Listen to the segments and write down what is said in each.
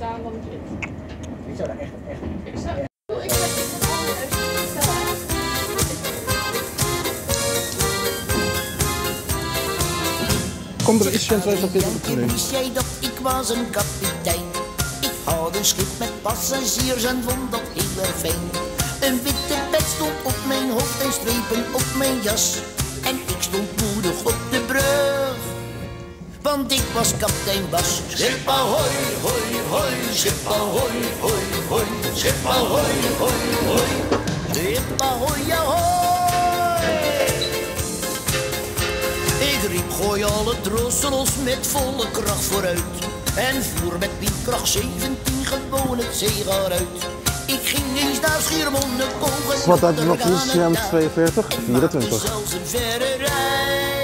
dan dit. Ik zou daar echt, echt... Ik zou... Staan. Kom er iets. Wist jij dat ik was een kapitein? Ik had een schip met passagiers en vond dat heel erg fijn. Een witte pet stond op mijn hoofd en strepen op mijn jas. En ik stond moedig op. Want ik was kapitein Bas. Schip ahoy, hoi, hoi, schip ahoy, hoi, hoi, schip ahoy, hoi, hoi. Schip ahoy, ahoy. Ik riep gooi alle drossen los met volle kracht vooruit. En voer met windkracht 17 gewoon het zeegaar uit. Ik ging eens naar Schiermonnikoog. Wat had je nog niet? CM 42, En 24. maakte zelfs een verre reis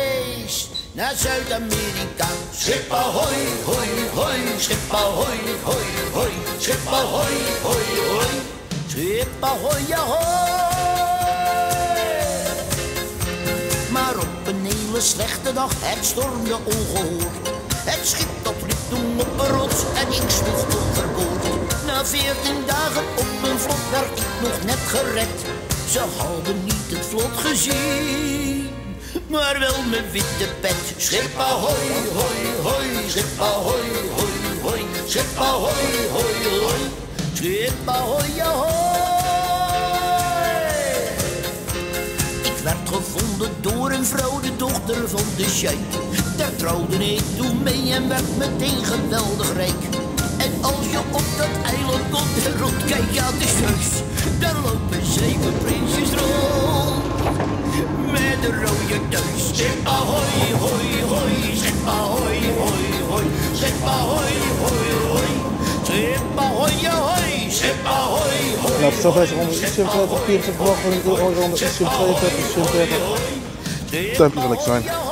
naar Zuid-Amerika. Schip ahoy, hoi, hoi, schip ahoy, hoi, hoi, schip ahoy, hoi, hoi, schip ahoy, ahoy. Maar op een hele slechte dag, het stormde ongehoord. Het schip dat liep toen op een rots en ik sloeg overboord. Na veertien dagen op een vlot werd ik nog net gered. Ze hadden niet het vlot gezien, maar wel mijn witte pet. Schip ahoy, hoi, hoi, schip ahoy, hoi, hoi, schip ahoy, hoi, hoi, schip ahoy, ahoy. Ik werd gevonden door een vrouw, de dochter van de sheik. Daar trouwde ik toen mee en werd meteen geweldig rijk. En als je op dat eiland komt en rondkijkt, ja, het is heus. Daar lopen zeven Schip ahoy, hoi, hoi. Schip ahoy, hoi, hoi. Schip ahoy, hoi, hoi. Schip ahoy, ahoy. Ahoy, hoi. Nou, het staat bezig onder ISIM 40, 44 wacht, onder ISIM 42, ISIM 42. Tempje wil ik zijn.